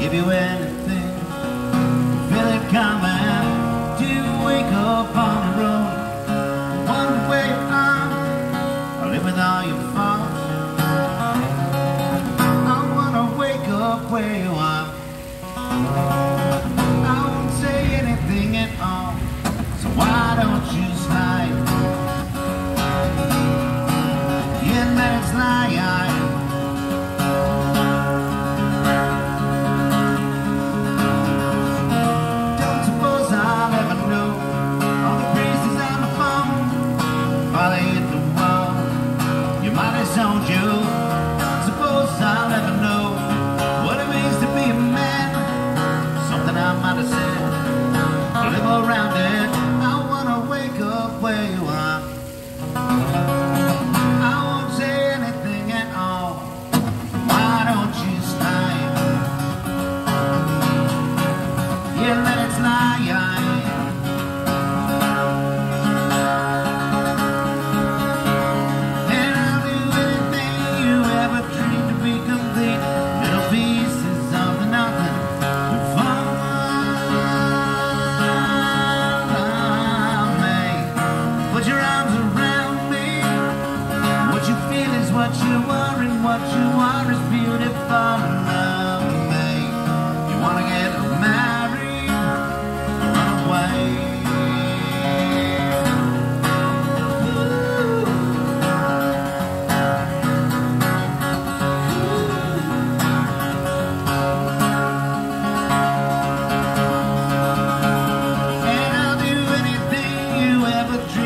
give you in. They hit the wall. Your money's on you. Suppose I'll ever know what it means to be a man. Something I might have said. Live around it. I wanna wake up where. what you are and what you are is beautiful enough me. You wanna get married run away. And I'll do anything you ever dream